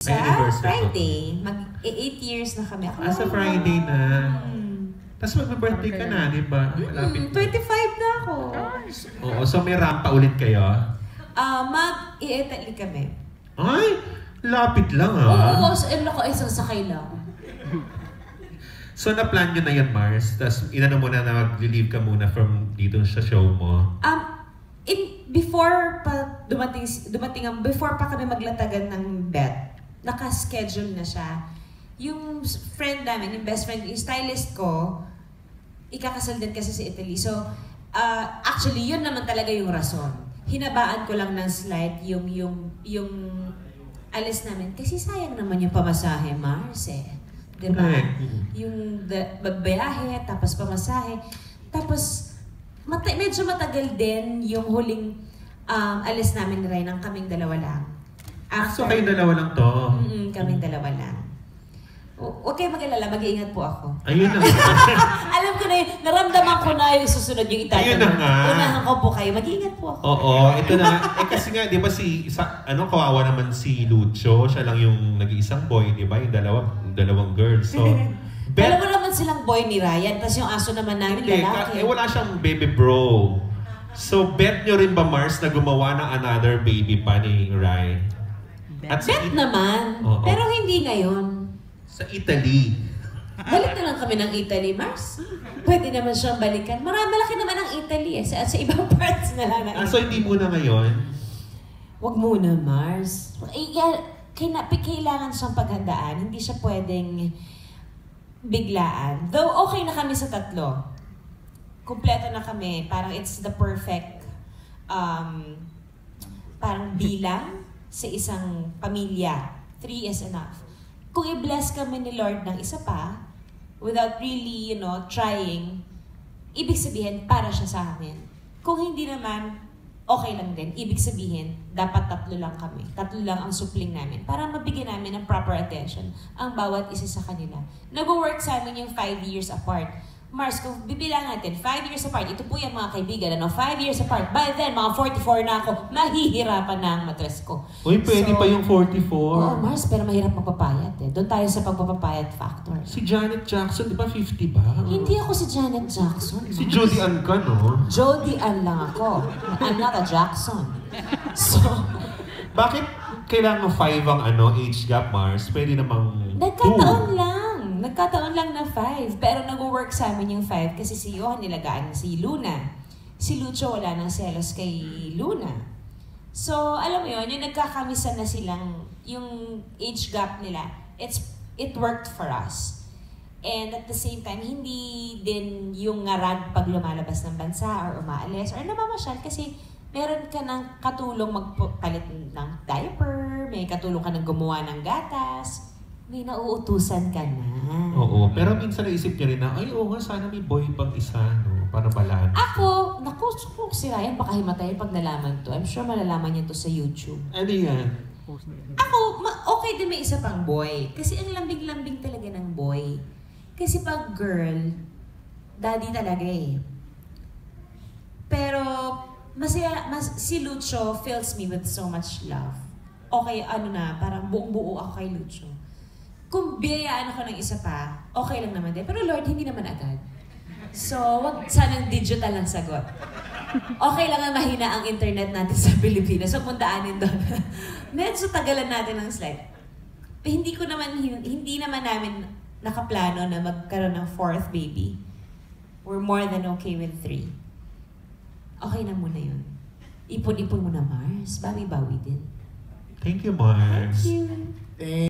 Sa Anniversary. Friday, mag-8 years na kami. Ako, Ah, sa Friday na. Hmm. Tapos mag-birthday ka na, di ba? Malapit. Mm, 25 na ako. Oo, so may rampa ulit kayo? Ah, mag-i-Italy kami. Ay, lapit lang Oo, ah. so, ano ko, isang sakay lang. So na-plan nyo na yan, Mars? Tapos inano mo na na mag-leave ka muna from dito sa show mo? Um, in, before pa dumating, dumating ang, before pa kami maglatagan ng bet, naka-schedule na siya. Yung friend namin, yung best friend, yung stylist ko, ikakasal din kasi sa Italy. So, uh, actually, yun naman talaga yung rason. Hinabaan ko lang ng slight yung, yung, yung alis namin. Kasi sayang naman yung pamasahe, Mars eh. Diba? Correct. Yung babiyahe, tapos pamasahe. Tapos, mata- medyo matagal din yung huling um, alis namin ni Ryan, ang kaming dalawa lang. Ah, so kayo dalawa lang to? Mm-mm, kaming dalawa lang. Huwag kayo mag-alala, mag-iingat po ako. Ayun na. Alam ko na yun, naramdaman ko na yung susunod yung Ayun na itatanong. nga. Unahan ko po kayo, mag-iingat po ako. Oo, ito na. Eh kasi nga, di ba si, sa, ano, kawawa naman si Lucho. Siya lang yung nag-iisang boy, di ba? Yung dalawa, yung dalawang girls. So, bet, naman silang boy ni Ryan, tapos yung aso naman namin hindi, ka, lalaki. eh wala siyang baby bro. So, bet nyo rin ba, Mars, na gumawa ng another baby pa ni Ryan? At sa, Bet naman, Oo. pero hindi ngayon. sa Italy. Balik na lang kami ng Italy, Mars. Pwede naman siyang balikan. Marami, malaki naman ang Italy eh. Sa, sa ibang parts na lang. Ah, so, hindi muna ngayon? Wag muna, Mars. Eh, ya- kina, kailangan siyang paghandaan. Hindi siya pwedeng biglaan. Though okay na kami sa tatlo. Kompleto na kami. Parang it's the perfect um, parang bilang sa isang pamilya. Three is enough. Kung i-bless kami ni Lord ng isa pa, without really, you know, trying, ibig sabihin, para siya sa amin. Kung hindi naman, okay lang din. Ibig sabihin, dapat tatlo lang kami. Tatlo lang ang supling namin para mabigyan namin ng proper attention ang bawat isa sa kanila. Nag-work sa amin yung five years apart. Mars, kung bibilang natin, five years apart, ito po yung mga kaibigan, ano, five years apart. By then, mga 44 na ako, mahihirapan na ang matres ko. Uy, pwede So, pa yung 44. Oo, Mars, pero mahirap magpapayat eh. Doon tayo sa pagpapapayat factor. Si Janet Jackson, di ba 50 ba? Hindi ako si Janet Jackson. Si Mars. Judy Ann ka, no? Jody Ann lang ako. I'm not a Jackson. So, Bakit kailangan 5 ang ano, age gap, Mars? Pwede namang 2. nagkataon lang. Nagkataon lang na five. Pero nag-work sa amin yung five kasi si Johan nilagaan si Luna. Si Lucho wala nang selos kay Luna. So, alam mo yun, yung nagkakamisan na silang, yung age gap nila, it's it worked for us. And at the same time, hindi din yung ngarag pag lumalabas ng bansa or umaalis or namamasyal kasi meron ka ng katulong magpalit ng diaper, may katulong ka ng gumawa ng gatas, may nauutusan ka na. Oo, pero minsan naisip niya rin na, ay oo nga, sana may boy pang isa, no? Para balaan. Ako, naku, kung si Ryan baka himatay pag nalaman to. I'm sure malalaman niya to sa YouTube. Ano yan? Ako, ma- okay din may isa pang boy. Kasi ang lambing-lambing talaga ng boy. Kasi pag girl, daddy talaga eh. Pero, masaya, mas, si Lucho fills me with so much love. Okay, ano na, parang buong-buo ako kay Lucho. Kung biyayaan ako ng isa pa, okay lang naman din. Pero Lord, hindi naman agad. So, wag sanang digital ang sagot. Okay lang na mahina ang internet natin sa Pilipinas. Huwag mong daanin doon. Medyo tagalan natin ng slide. Hindi ko naman, hindi naman namin nakaplano na magkaroon ng fourth baby. We're more than okay with three. Okay na muna yun. Ipon-ipon mo na Mars. Bawi-bawi din. Thank you, Mars. Thank you.